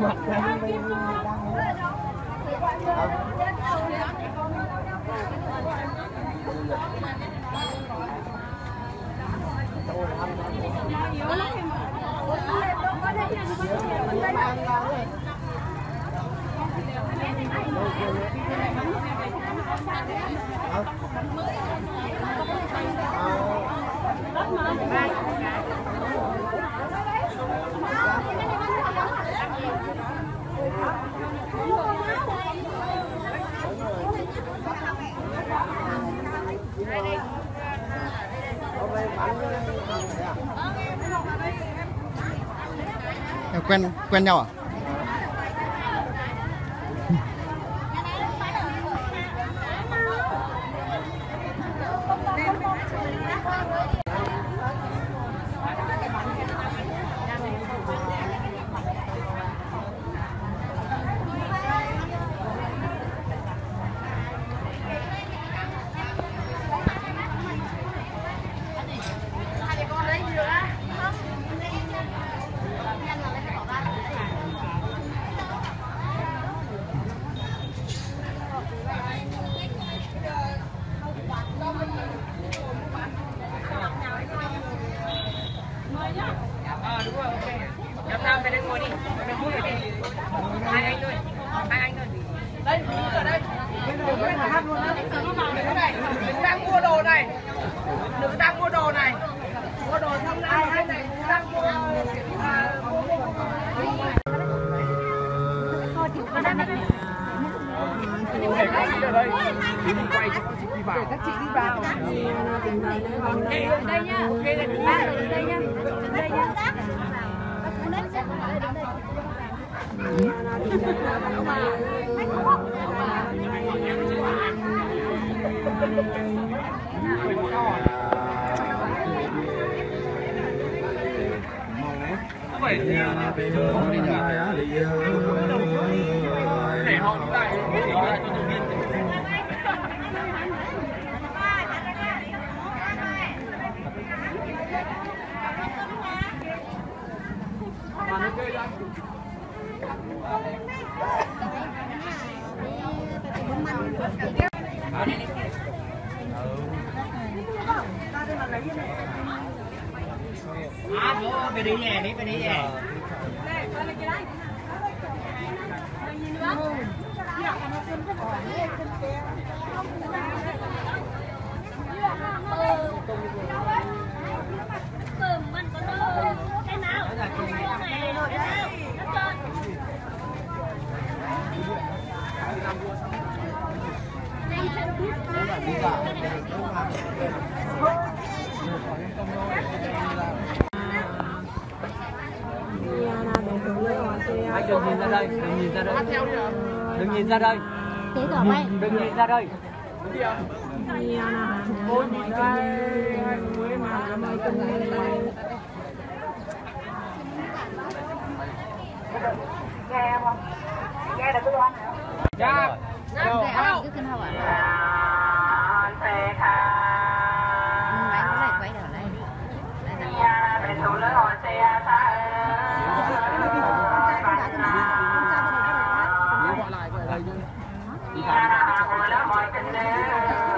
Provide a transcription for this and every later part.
Oh, my God. 关掉啊。Quay cho các chị đi vào. Các chị đi vào. đây nhá ba ở đây nhá đây nhá để đi lại để họ lại cho nhân viên À, bố, cái đi về đi, cái đi về có đồ cái nào cái này rồi đấy anh đừng nhìn ra đây, đừng nhìn ra đây. Đừng nhìn ra đây. thế rồi mày Đừng nhìn ra đây. Dạ. Đâu? Cứ kinh hậu ạ. Mày đi vào Ôi,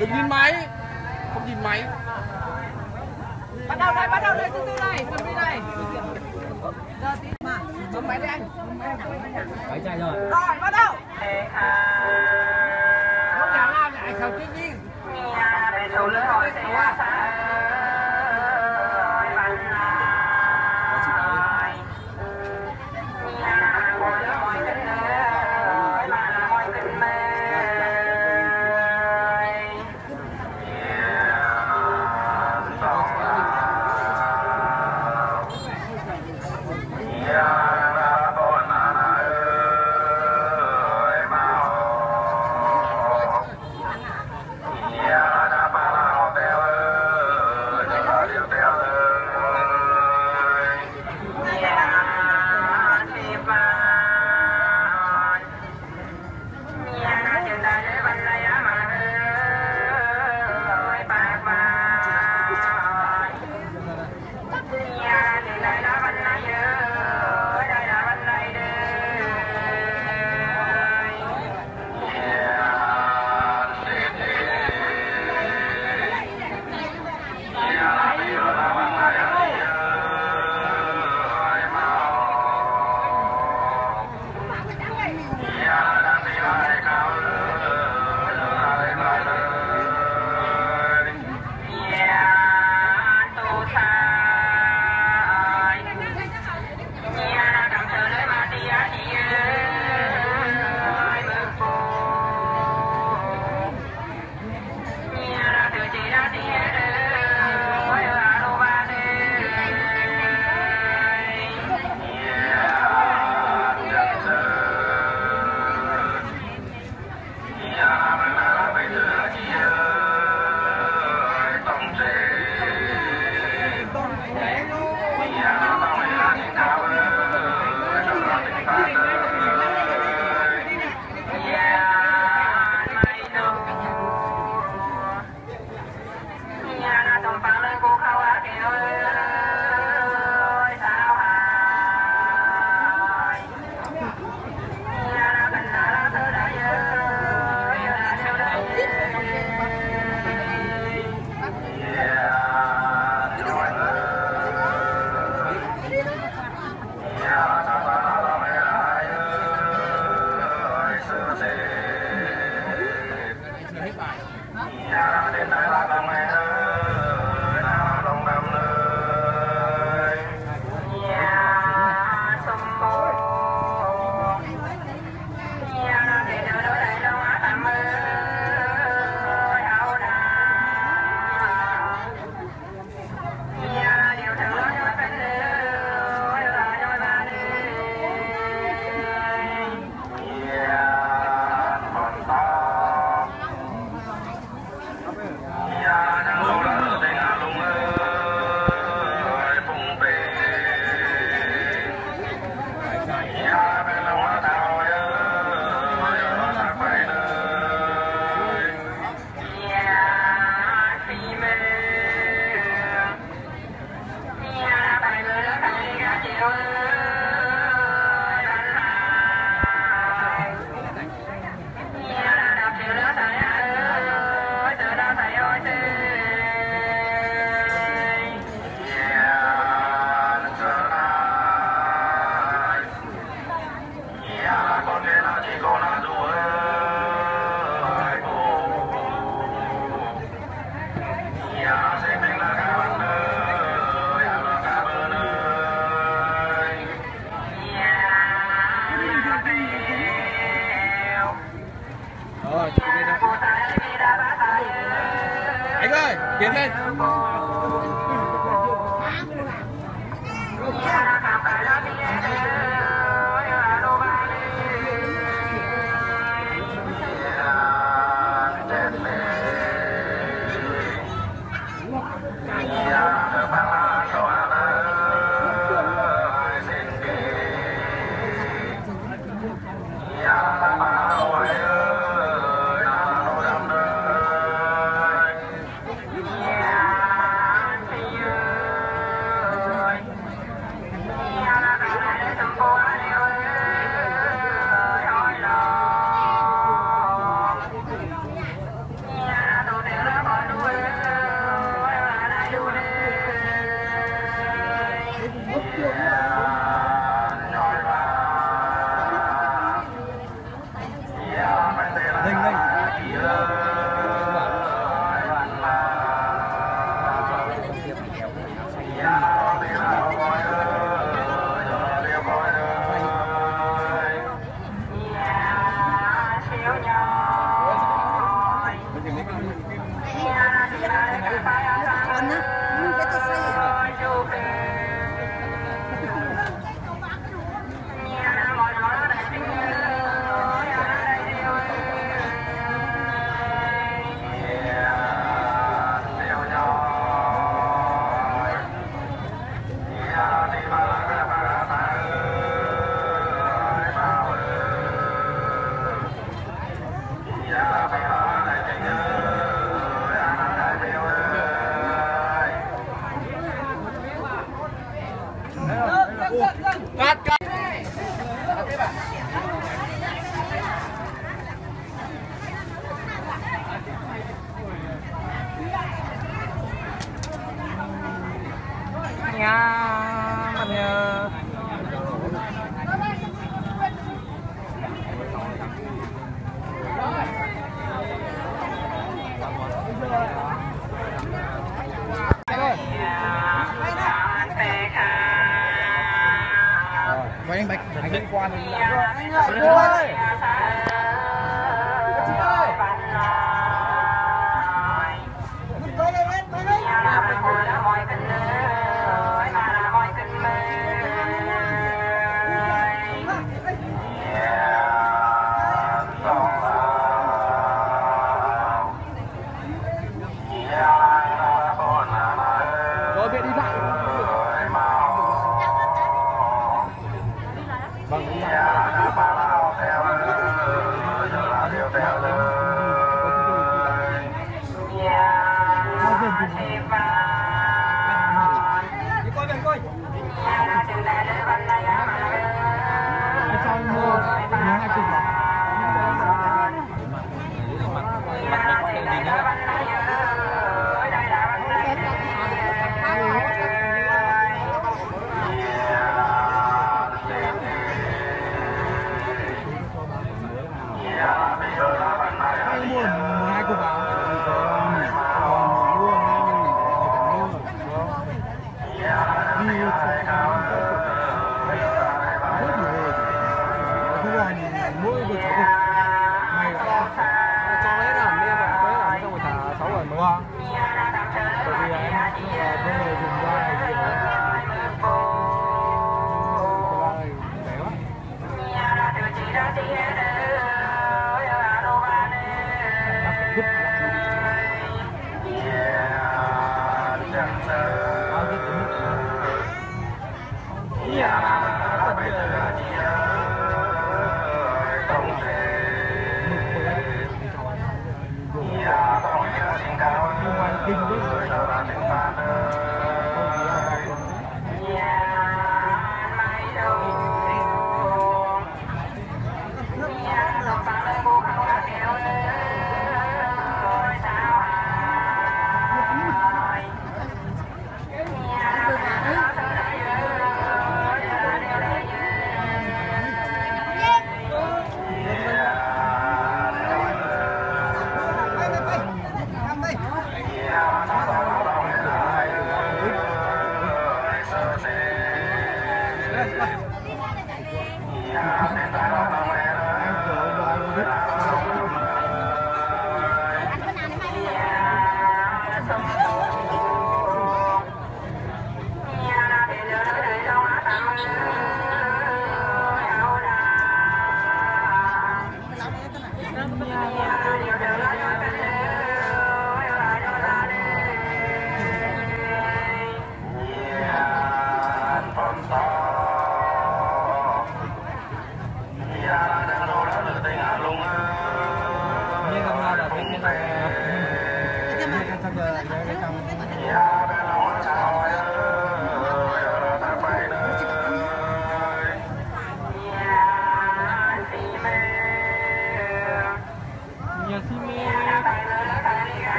đừng nhìn máy không nhìn máy Bắt đầu đây, bắt đầu đây, từ từ này, chuẩn bị này. Giờ tí mà, bấm máy đi anh. máy chạy rồi Rồi, bắt đầu. Lúc nào làm lại khẩu tiếng đi. chuyện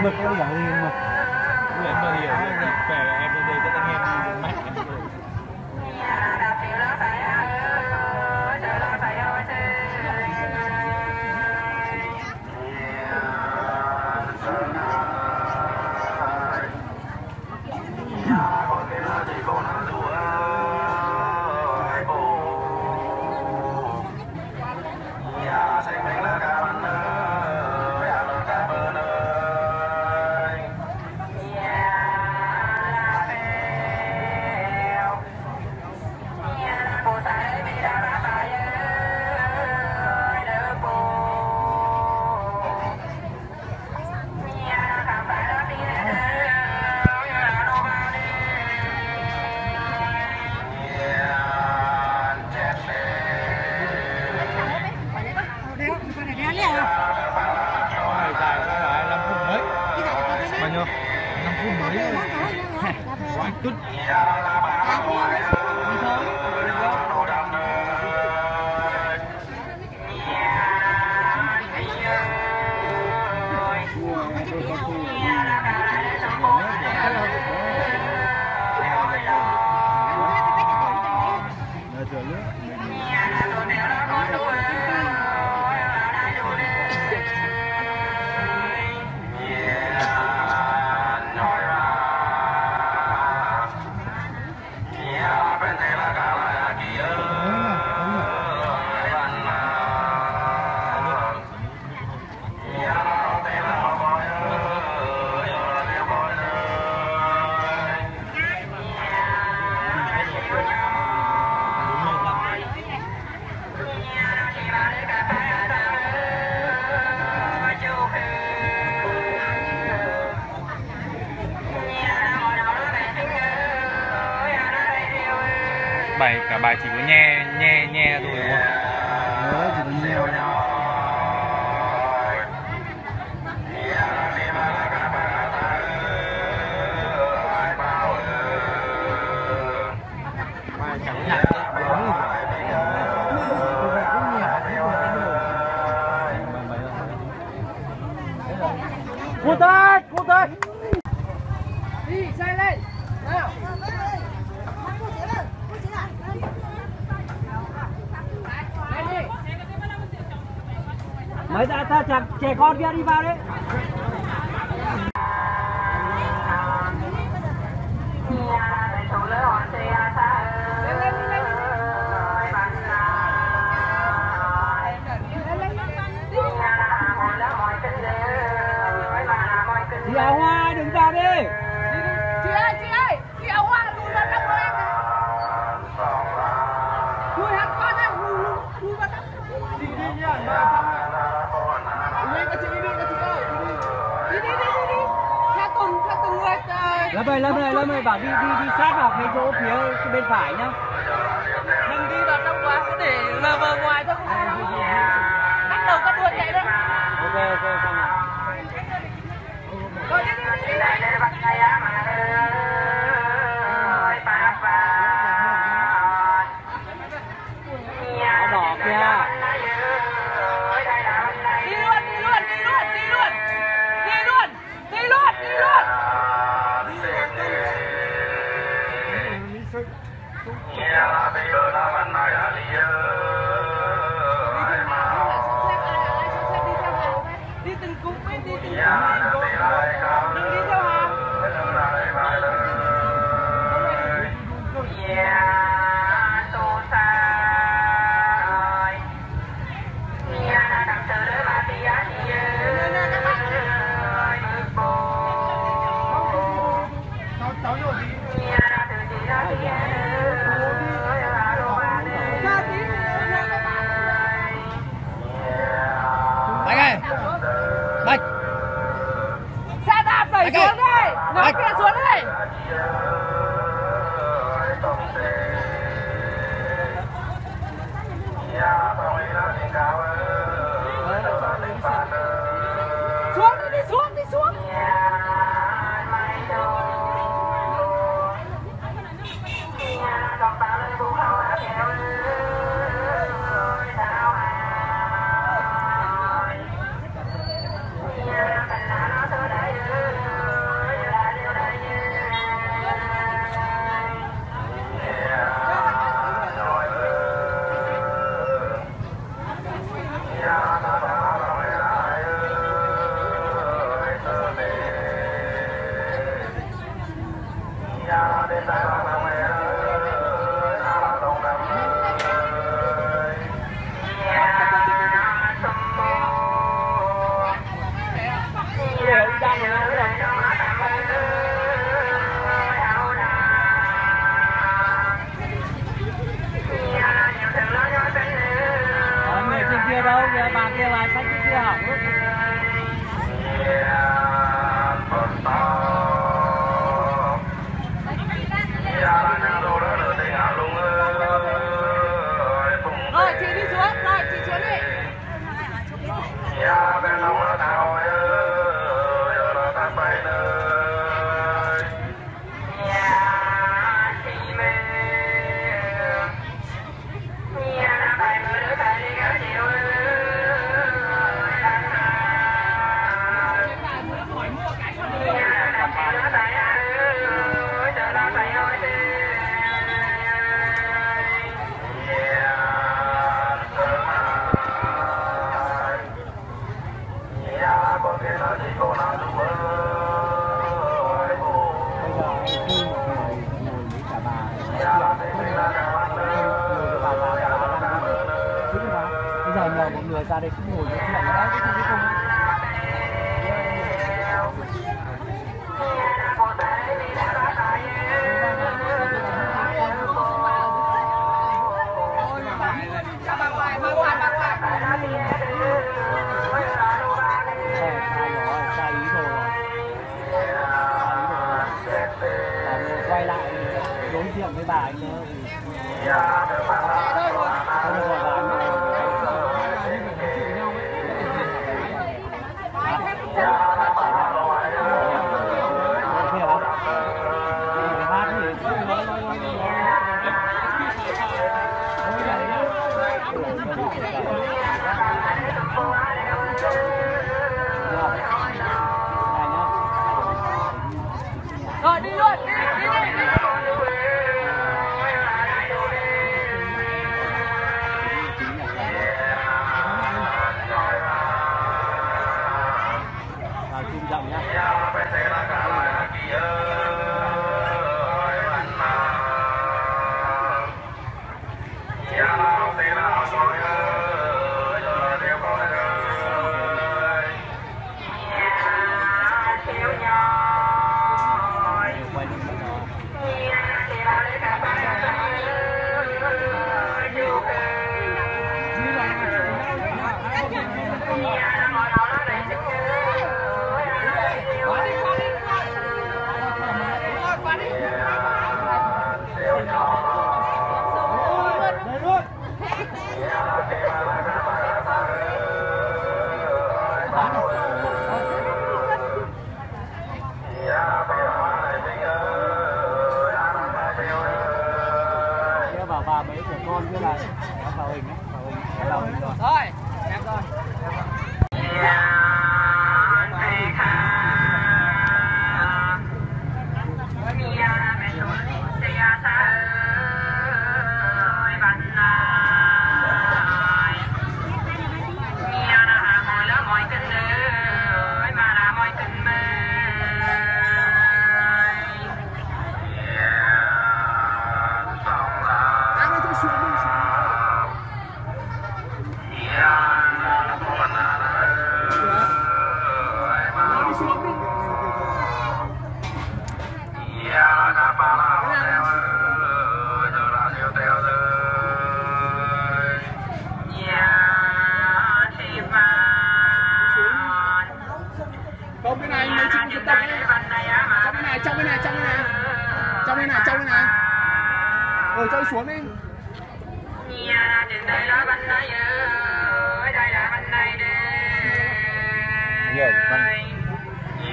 mực nó giỏi mực mực nó nhiều mực về em đi với anh em mát Good. bài chỉ có nhe con kia đi vào đấy. Thì tổ lễ hội thì sao Lâm ơi, Lâm ơi, Lâm ơi, bảo đi đi đi sát vào cái chỗ phía bên phải nhá. Đừng đi vào trong quá, cứ để lờ vờ ngoài thôi. bắt đầu cắt đuôi chạy đấy. Ok ok xong rồi. Rồi đi đi đi đi. đi từng cục đi từng cục đừng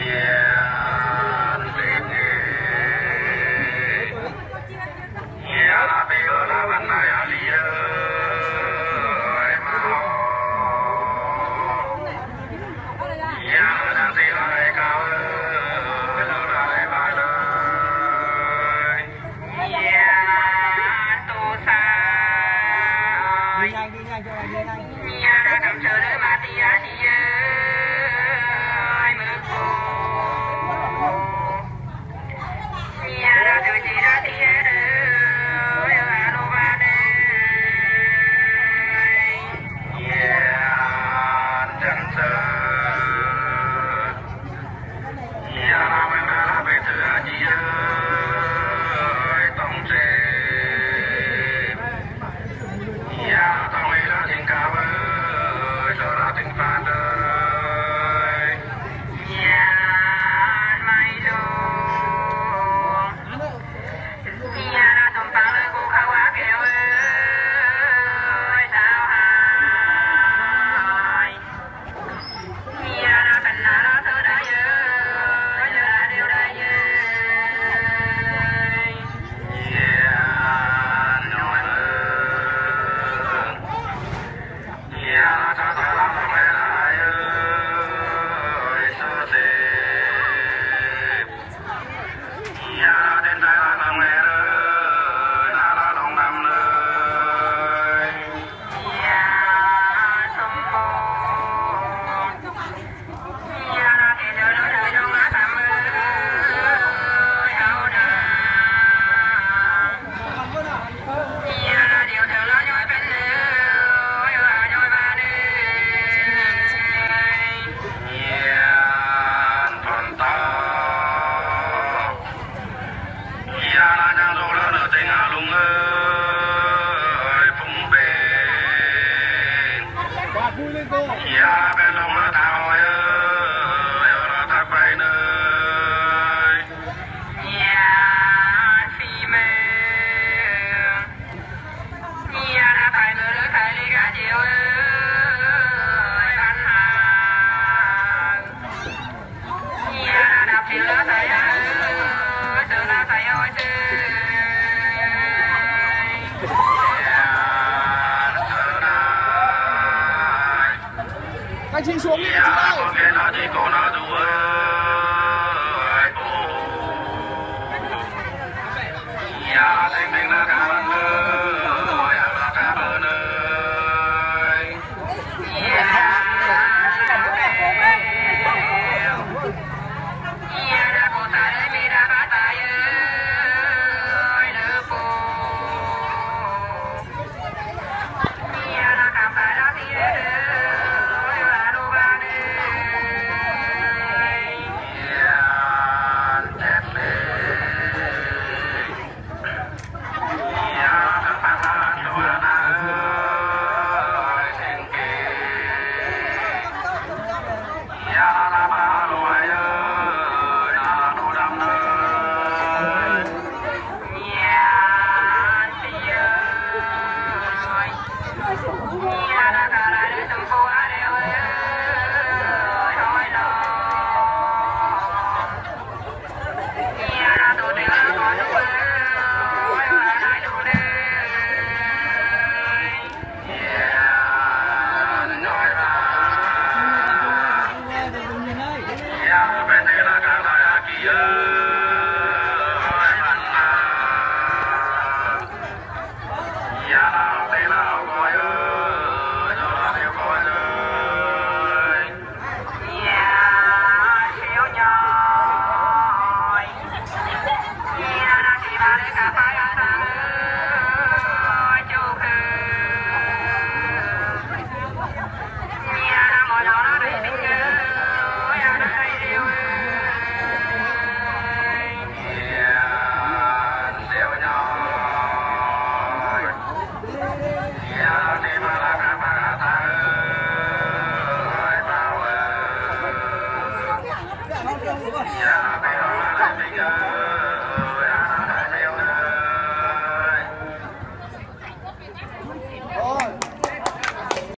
Đi